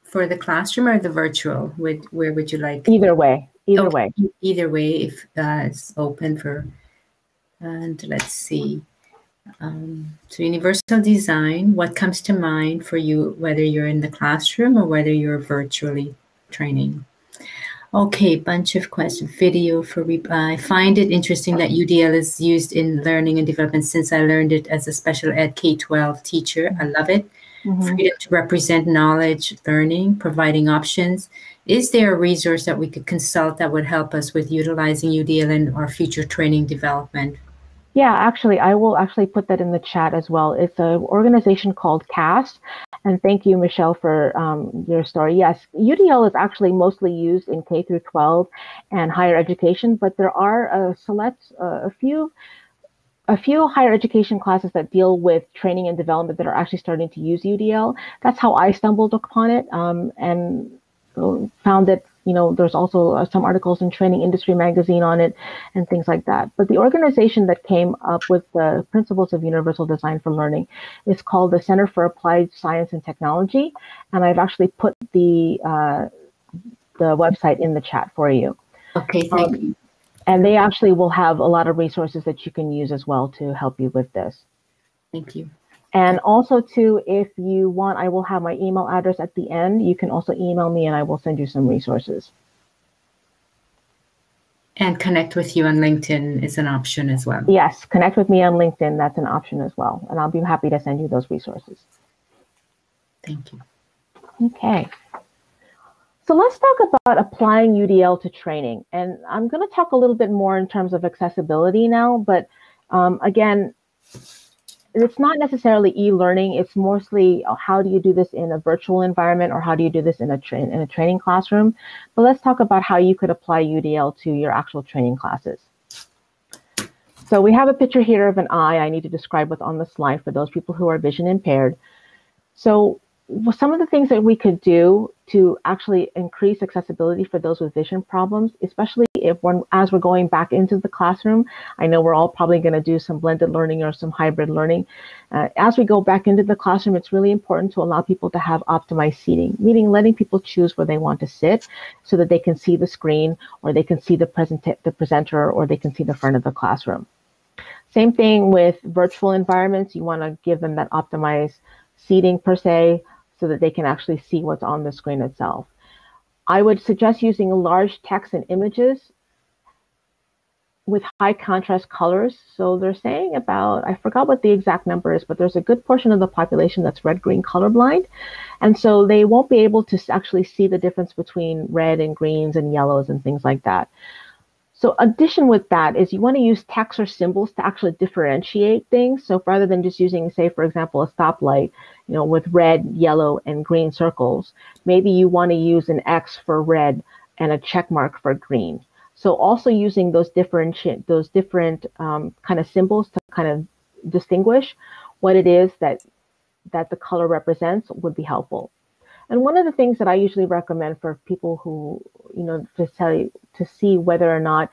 For the classroom or the virtual, would, where would you like? Either way, Either okay. way. Either way, if uh, it's open for, and let's see. Um, so universal design, what comes to mind for you, whether you're in the classroom or whether you're virtually training? Okay, bunch of questions. Video for reply. I find it interesting that UDL is used in learning and development since I learned it as a special ed K-12 teacher. I love it. Mm-hmm. Freedom to represent knowledge, learning, providing options. Is there a resource that we could consult that would help us with utilizing UDL in our future training development? Yeah, actually, I will actually put that in the chat as well. It's an organization called CAST. And thank you, Michelle, for um, your story. Yes, UDL is actually mostly used in K through 12 and higher education, but there are a select, uh, a few a few higher education classes that deal with training and development that are actually starting to use UDL. That's how I stumbled upon it um, and found it you know, there's also uh, some articles in Training Industry Magazine on it and things like that. But the organization that came up with the principles of universal design for learning is called the Center for Applied Science and Technology, and I've actually put the uh, the website in the chat for you. Okay, thank um, you. And they actually will have a lot of resources that you can use as well to help you with this. Thank you. And also too, if you want, I will have my email address at the end. You can also email me and I will send you some resources. And connect with you on LinkedIn is an option as well. Yes, connect with me on LinkedIn. That's an option as well. And I'll be happy to send you those resources. Thank you. Okay. So let's talk about applying UDL to training. And I'm going to talk a little bit more in terms of accessibility now. But um, again, it's not necessarily e-learning. It's mostly uh, how do you do this in a virtual environment or how do you do this in a tra- in a training classroom. But let's talk about how you could apply UDL to your actual training classes. So we have a picture here of an eye. I need to describe what's on the slide for those people who are vision impaired. So some of the things that we could do to actually increase accessibility for those with vision problems, especially if when as we're going back into the classroom, I know we're all probably going to do some blended learning or some hybrid learning. Uh, as we go back into the classroom, it's really important to allow people to have optimized seating, meaning letting people choose where they want to sit so that they can see the screen or they can see the present the presenter or they can see the front of the classroom. Same thing with virtual environments. You want to give them that optimized seating per se so that they can actually see what's on the screen itself. I would suggest using large text and images with high contrast colors. So they're saying about, I forgot what the exact number is, but there's a good portion of the population that's red green colorblind. And so they won't be able to actually see the difference between red and greens and yellows and things like that. So addition with that is you want to use text or symbols to actually differentiate things. So rather than just using, say, for example, a stoplight, you know, with red, yellow, and green circles, maybe you want to use an X for red and a check mark for green. So also using those different those different um, kind of symbols to kind of distinguish what it is that that the color represents would be helpful. And one of the things that I usually recommend for people who, you know, to tell you, to see whether or not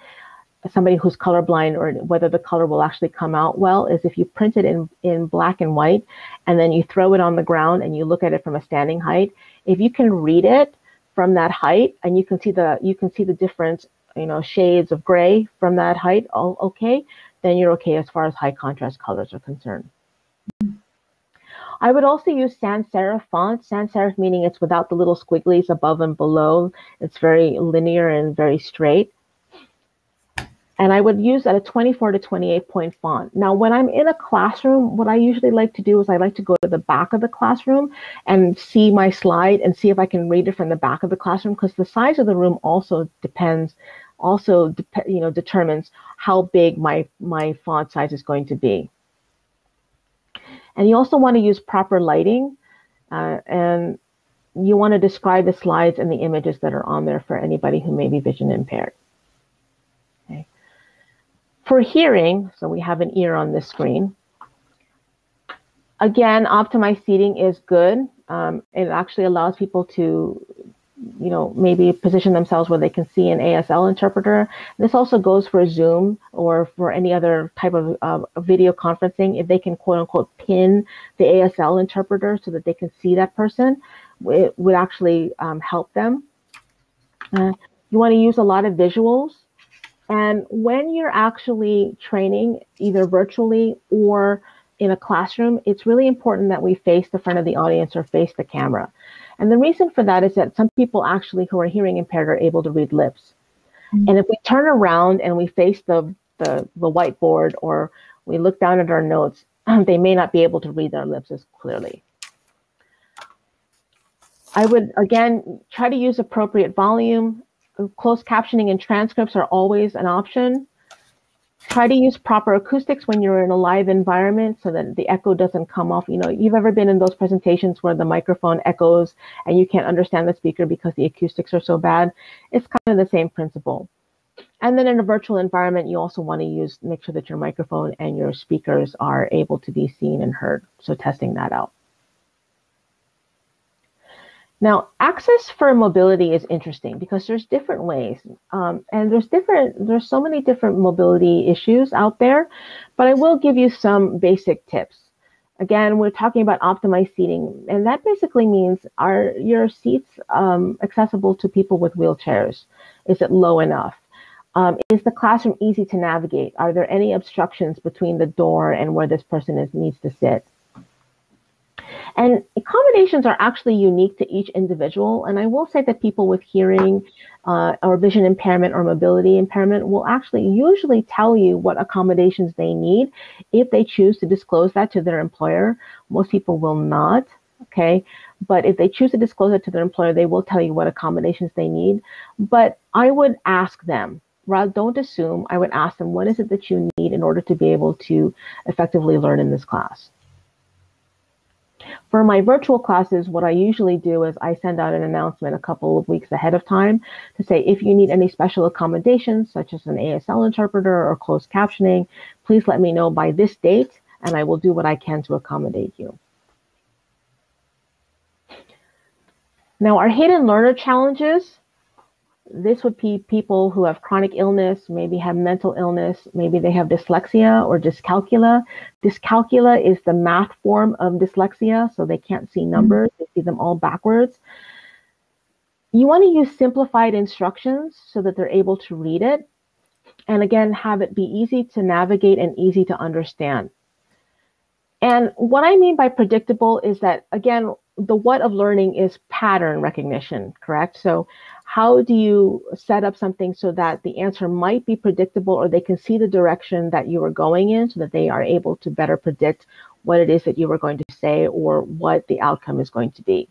somebody who's colorblind or whether the color will actually come out well is if you print it in, in black and white and then you throw it on the ground and you look at it from a standing height. If you can read it from that height and you can see the you can see the different you know shades of gray from that height, all okay, then you're okay as far as high contrast colors are concerned. I would also use sans serif font. Sans serif meaning it's without the little squigglies above and below. It's very linear and very straight. And I would use at a 24 to 28 point font. Now, when I'm in a classroom, what I usually like to do is I like to go to the back of the classroom and see my slide and see if I can read it from the back of the classroom because the size of the room also depends, also you know determines how big my my font size is going to be. And you also want to use proper lighting uh, and you want to describe the slides and the images that are on there for anybody who may be vision impaired. Okay. For hearing, so we have an ear on this screen. Again, optimized seating is good. Um, it actually allows people to you know, maybe position themselves where they can see an ASL interpreter. This also goes for Zoom or for any other type of uh, video conferencing. If they can quote unquote pin the ASL interpreter so that they can see that person, it would actually um, help them. Uh, You want to use a lot of visuals. And when you're actually training, either virtually or in a classroom, it's really important that we face the front of the audience or face the camera. And the reason for that is that some people actually who are hearing impaired are able to read lips. Mm-hmm. And if we turn around and we face the, the, the whiteboard or we look down at our notes, (clears throat) they may not be able to read their lips as clearly. I would, again, try to use appropriate volume. Closed captioning and transcripts are always an option. Try to use proper acoustics when you're in a live environment so that the echo doesn't come off. You know, you've ever been in those presentations where the microphone echoes and you can't understand the speaker because the acoustics are so bad. It's kind of the same principle. And then in a virtual environment, you also want to use, make sure that your microphone and your speakers are able to be seen and heard. So testing that out. Now, access for mobility is interesting because there's different ways, um, and there's different. There's so many different mobility issues out there, but I will give you some basic tips. Again, we're talking about optimized seating, and that basically means are your seats um, accessible to people with wheelchairs? Is it low enough? Um, is the classroom easy to navigate? Are there any obstructions between the door and where this person is, needs to sit? And accommodations are actually unique to each individual. And I will say that people with hearing uh, or vision impairment or mobility impairment will actually usually tell you what accommodations they need if they choose to disclose that to their employer. Most people will not. Okay. But if they choose to disclose it to their employer, they will tell you what accommodations they need. But I would ask them, rather don't assume, I would ask them, what is it that you need in order to be able to effectively learn in this class? For my virtual classes, what I usually do is I send out an announcement a couple of weeks ahead of time to say if you need any special accommodations, such as an ASL interpreter or closed captioning, please let me know by this date and I will do what I can to accommodate you. Now, our hidden learner challenges this would be people who have chronic illness, maybe have mental illness, maybe they have dyslexia or dyscalculia. Dyscalculia is the math form of dyslexia, so they can't see numbers, mm-hmm. they see them all backwards. You want to use simplified instructions so that they're able to read it. And again, have it be easy to navigate and easy to understand. And what I mean by predictable is that, again, the what of learning is pattern recognition, correct? So how do you set up something so that the answer might be predictable or they can see the direction that you are going in so that they are able to better predict what it is that you are going to say or what the outcome is going to be.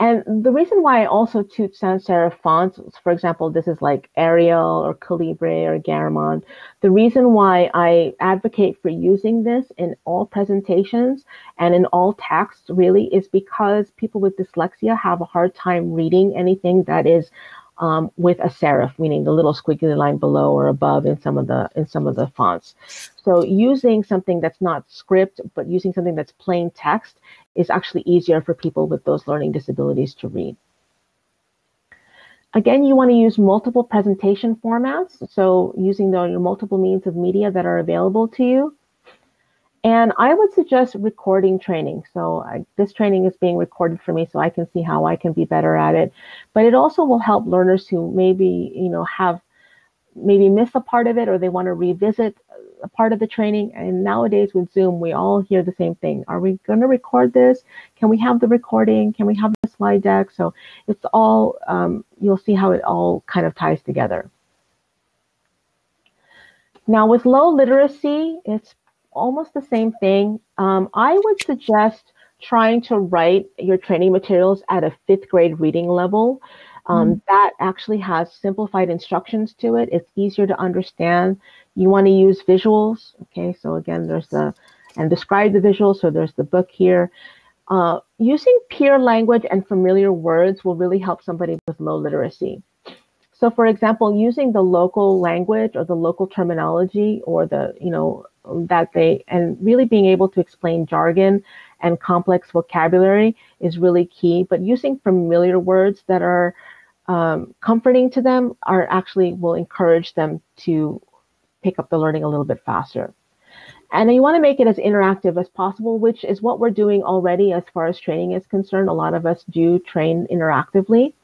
And the reason why I also toot sans serif fonts, for example, this is like Arial or Calibri or Garamond. The reason why I advocate for using this in all presentations and in all texts really is because people with dyslexia have a hard time reading anything that is um, with a serif, meaning the little squiggly line below or above in some of the in some of the fonts. So using something that's not script, but using something that's plain text is actually easier for people with those learning disabilities to read. Again, you want to use multiple presentation formats. So using the multiple means of media that are available to you. And I would suggest recording training. So I, this training is being recorded for me so I can see how I can be better at it. But it also will help learners who maybe, you know, have maybe miss a part of it or they want to revisit a part of the training. And nowadays with Zoom, we all hear the same thing. Are we going to record this? Can we have the recording? Can we have the slide deck? So it's all, um, you'll see how it all kind of ties together. Now with low literacy, it's almost the same thing. Um, I would suggest trying to write your training materials at a fifth grade reading level. Um, mm. That actually has simplified instructions to it. It's easier to understand. You want to use visuals. Okay, so again, there's the, and describe the visuals. So there's the book here. Uh, using peer language and familiar words will really help somebody with low literacy. So for example, using the local language or the local terminology or the, you know, that they, and really being able to explain jargon and complex vocabulary is really key. But using familiar words that are um, comforting to them are actually will encourage them to pick up the learning a little bit faster. And you want to make it as interactive as possible, which is what we're doing already as far as training is concerned. A lot of us do train interactively.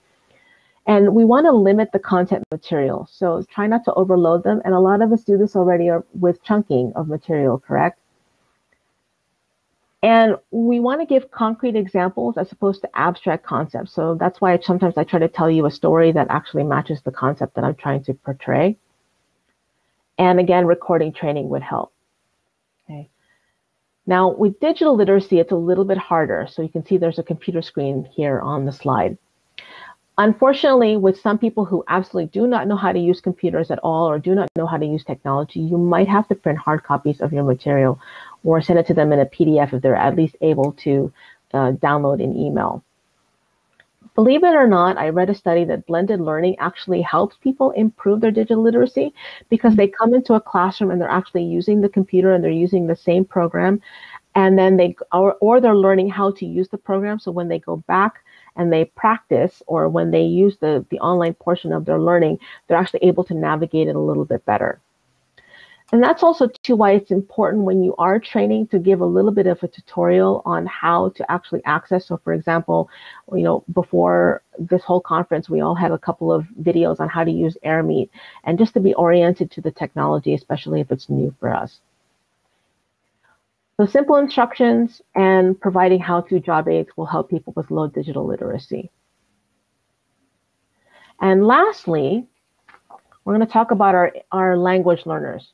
And we want to limit the content material. So try not to overload them. And a lot of us do this already uh, with chunking of material, correct? And we want to give concrete examples as opposed to abstract concepts. So that's why sometimes I try to tell you a story that actually matches the concept that I'm trying to portray. And again, recording training would help. Okay. Now with digital literacy, it's a little bit harder. So you can see there's a computer screen here on the slide. Unfortunately, with some people who absolutely do not know how to use computers at all or do not know how to use technology, you might have to print hard copies of your material or send it to them in a PDF if they're at least able to uh, download an email. Believe it or not, I read a study that blended learning actually helps people improve their digital literacy because they come into a classroom and they're actually using the computer and they're using the same program and then they or, or they're learning how to use the program so when they go back and they practice or when they use the, the online portion of their learning, they're actually able to navigate it a little bit better. And that's also too why it's important when you are training to give a little bit of a tutorial on how to actually access. So for example, you know, before this whole conference, we all had a couple of videos on how to use AirMeet and just to be oriented to the technology, especially if it's new for us. So simple instructions and providing how-to job aids will help people with low digital literacy. And lastly, we're going to talk about our, our language learners.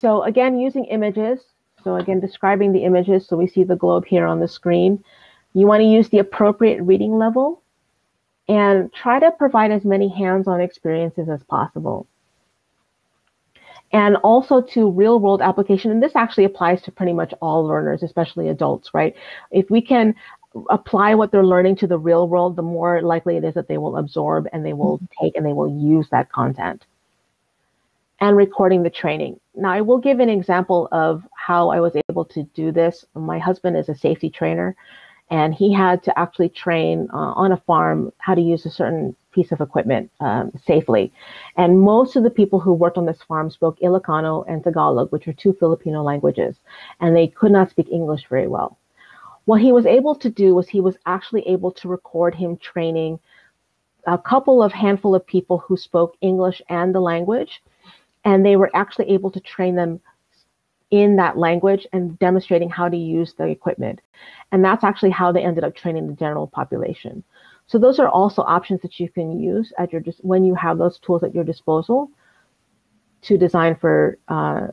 So again, using images. So again, describing the images. So we see the globe here on the screen. You want to use the appropriate reading level and try to provide as many hands-on experiences as possible and also to real world application. And this actually applies to pretty much all learners, especially adults, right? If we can apply what they're learning to the real world, the more likely it is that they will absorb and they will mm-hmm. take and they will use that content. And recording the training. Now, I will give an example of how I was able to do this. My husband is a safety trainer, and he had to actually train uh, on a farm how to use a certain piece of equipment um, safely. And most of the people who worked on this farm spoke Ilocano and Tagalog, which are two Filipino languages, and they could not speak English very well. What he was able to do was he was actually able to record him training a couple of handful of people who spoke English and the language, and they were actually able to train them in that language and demonstrating how to use the equipment. And that's actually how they ended up training the general population. So those are also options that you can use at your just when you have those tools at your disposal to design for uh,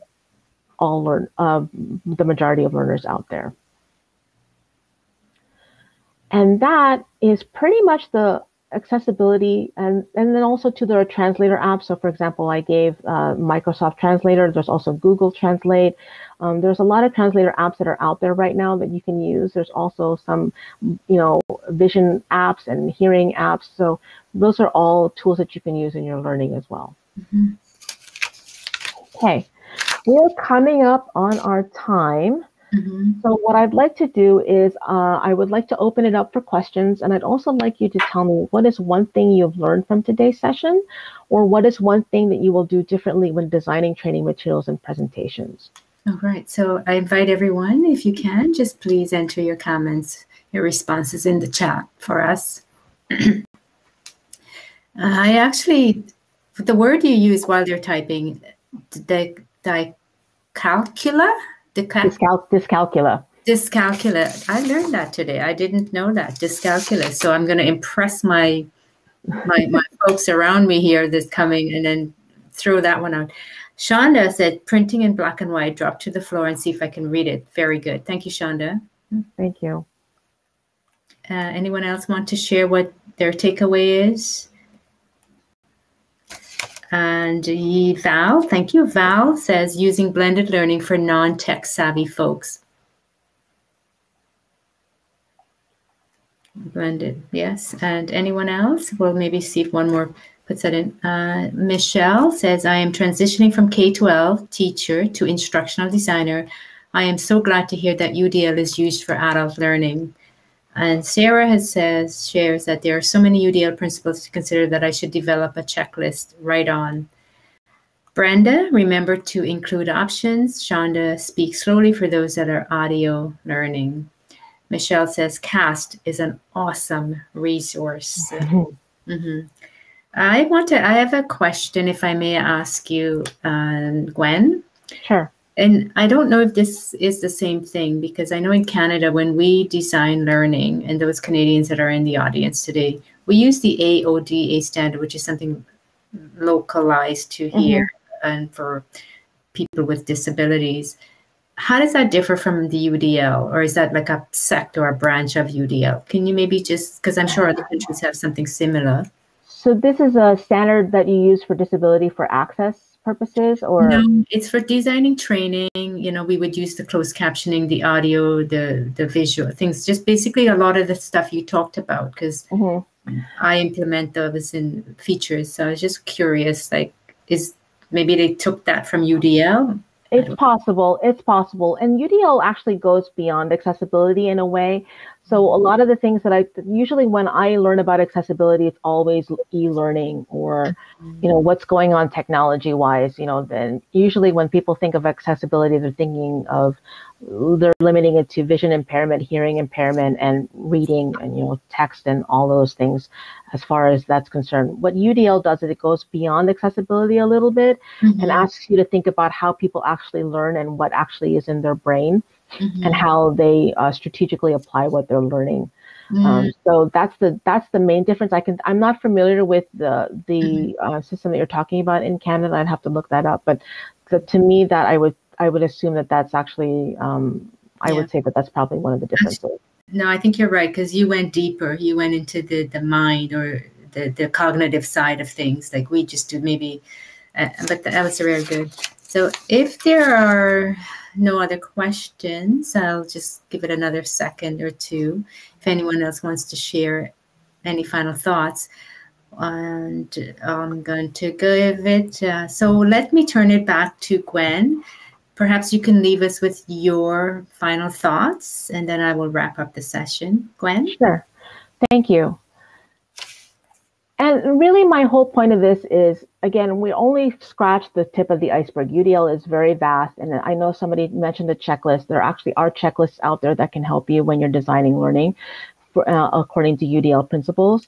all learn uh, the majority of learners out there. And that is pretty much the accessibility and, and then also to the translator apps. So for example, I gave uh, Microsoft Translator. There's also Google Translate. Um, there's a lot of translator apps that are out there right now that you can use. There's also some, you know, vision apps and hearing apps. So those are all tools that you can use in your learning as well. Mm-hmm. Okay, we're coming up on our time. Mm-hmm. So what I'd like to do is uh, I would like to open it up for questions, and I'd also like you to tell me what is one thing you've learned from today's session, or what is one thing that you will do differently when designing training materials and presentations. All right. So I invite everyone, if you can, just please enter your comments, your responses in the chat for us. (clears throat) I actually, the word you use while you're typing, the, the calcula Discal- dyscalculia. Dyscalculia. I learned that today. I didn't know that dyscalculia. So I'm going to impress my my my (laughs) folks around me here this coming and then throw that one out. Shonda said, printing in black and white, drop to the floor and see if I can read it. Very good. Thank you, Shonda. Thank you. Uh, anyone else want to share what their takeaway is? And Val, thank you. Val says using blended learning for non-tech savvy folks. Blended, yes. And anyone else? We'll maybe see if one more puts that in. Uh, Michelle says, I am transitioning from K-12 teacher to instructional designer. I am so glad to hear that UDL is used for adult learning. And Sarah has says shares that there are so many UDL principles to consider that I should develop a checklist right on. Brenda, remember to include options. Shonda, speak slowly for those that are audio learning. Michelle says CAST is an awesome resource. Mm-hmm. (laughs) Mm-hmm. I want to, I have a question, if I may ask you, um, Gwen. Sure. And I don't know if this is the same thing because I know in Canada, when we design learning, and those Canadians that are in the audience today, we use the AODA standard, which is something localized to mm-hmm. here mm-hmm. and for people with disabilities. How does that differ from the UDL, or is that like a sect or a branch of UDL? Can you maybe just, because I'm sure other countries have something similar. So this is a standard that you use for disability for access purposes or? No it's for designing training. You know we would use the closed captioning the audio the the visual things just basically a lot of the stuff you talked about because mm-hmm. i implement those in features. So i was just curious like is maybe they took that from udl it's possible it's possible. And udl actually goes beyond accessibility in a way so a lot of the things that I usually when I learn about accessibility, it's always e-learning or, you know, what's going on technology wise. You know, then usually when people think of accessibility, they're thinking of they're limiting it to vision impairment, hearing impairment, and reading and you know text and all those things. As far as that's concerned, what UDL does is it goes beyond accessibility a little bit mm-hmm. and asks you to think about how people actually learn and what actually is in their brain mm-hmm. and how they uh, strategically apply what they're learning. Mm-hmm. Um, so that's the that's the main difference. I can I'm not familiar with the the mm-hmm. uh, system that you're talking about in Canada. I'd have to look that up. But the, to me, that I would I would assume that that's actually um, I yeah. would say that that's probably one of the differences. No, I think you're right because you went deeper. You went into the the mind or the the cognitive side of things. Like we just do maybe, uh, but that was very good. So if there are no other questions, I'll just give it another second or two. If anyone else wants to share any final thoughts, and I'm going to give it. Uh, so let me turn it back to Gwen. Perhaps you can leave us with your final thoughts, and then I will wrap up the session. Gwen? Sure. Thank you. And really, my whole point of this is again, we only scratch the tip of the iceberg. UDL is very vast. And I know somebody mentioned the checklist. There actually are checklists out there that can help you when you're designing learning for, uh, according to UDL principles.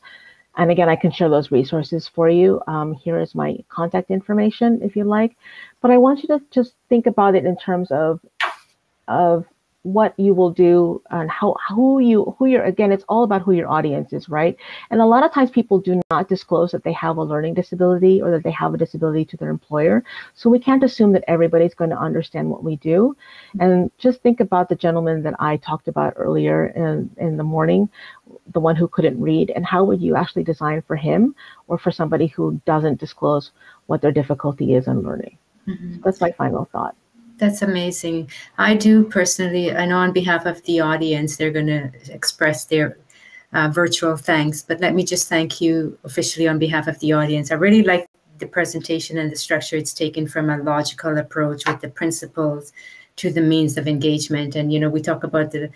And again, I can share those resources for you. Um, here is my contact information if you like. But I want you to just think about it in terms of, of what you will do and how who you who you're again it's all about who your audience is right? And a lot of times people do not disclose that they have a learning disability or that they have a disability to their employer. So we can't assume that everybody's going to understand what we do. And just think about the gentleman that i talked about earlier in, in the morning the one who couldn't read and how would you actually design for him or for somebody who doesn't disclose what their difficulty is in learning? Mm-hmm. that's my final thought that's amazing. I do personally, know on behalf of the audience, they're going to express their uh, virtual thanks, but let me just thank you officially on behalf of the audience. I really like the presentation and the structure it's taken from a logical approach with the principles to the means of engagement. And, you know, we talk about the,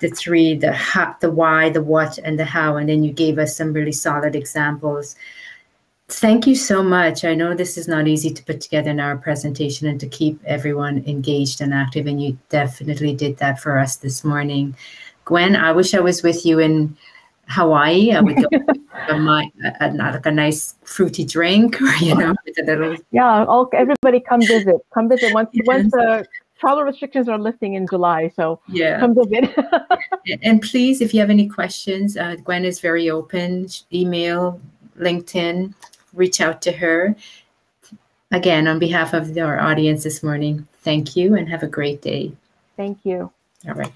the three, the how, the why, the what, and the how, and then you gave us some really solid examples. Thank you so much. I know this is not easy to put together in our presentation and to keep everyone engaged and active, and you definitely did that for us this morning. Gwen, I wish I was with you in Hawaii. I would go (laughs) a, my, a, like a nice fruity drink, or (laughs) you know, with a little. Yeah, all, everybody come visit. Come visit once (laughs) yes. once the travel restrictions are lifting in July. So yeah, come visit. and please, if you have any questions, uh, Gwen is very open. Email, LinkedIn reach out to her. Again, on behalf of our audience this morning, thank you and have a great day. Thank you. All right.